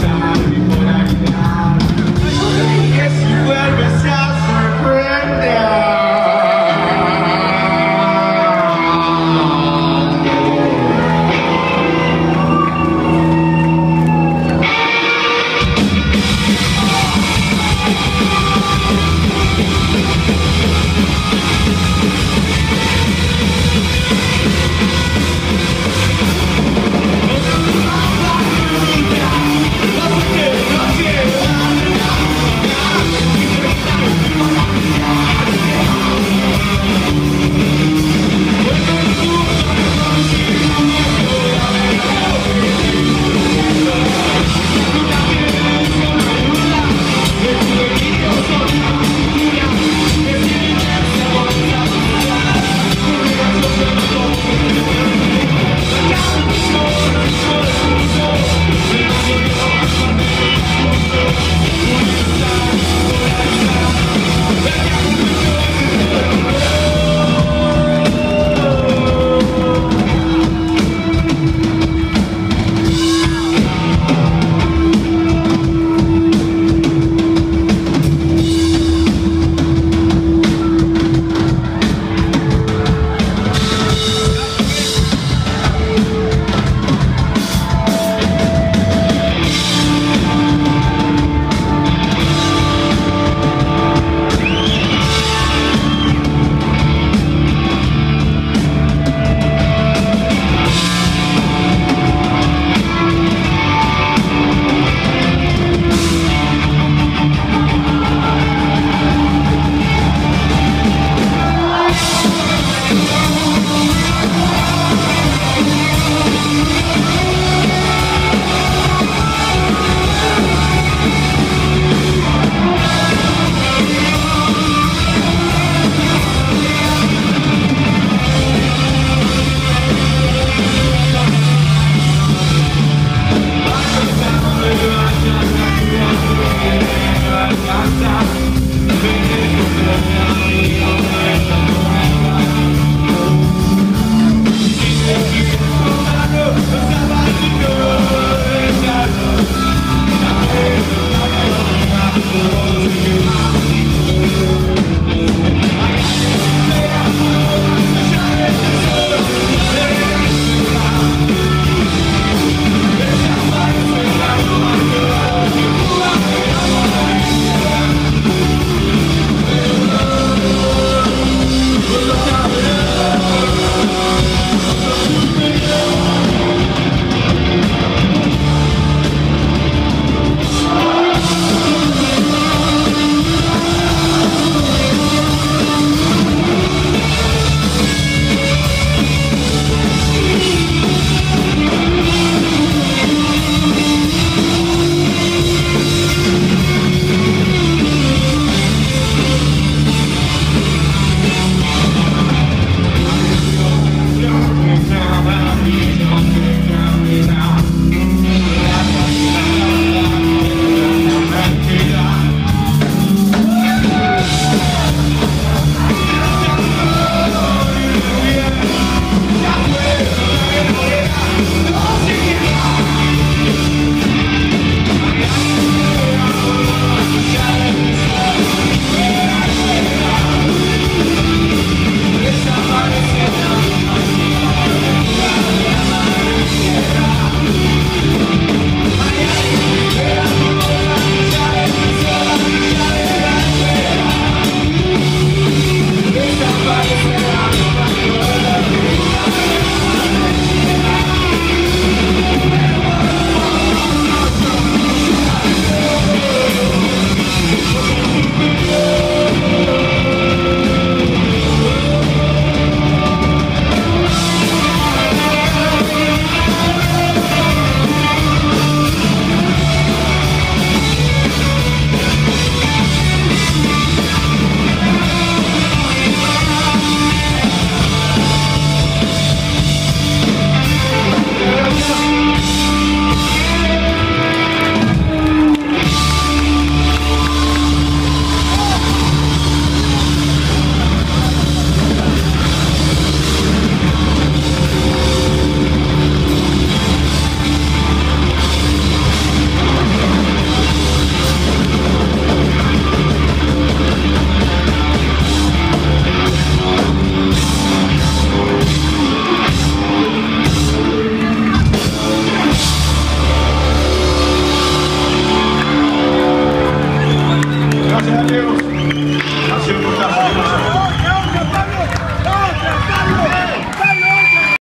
sound.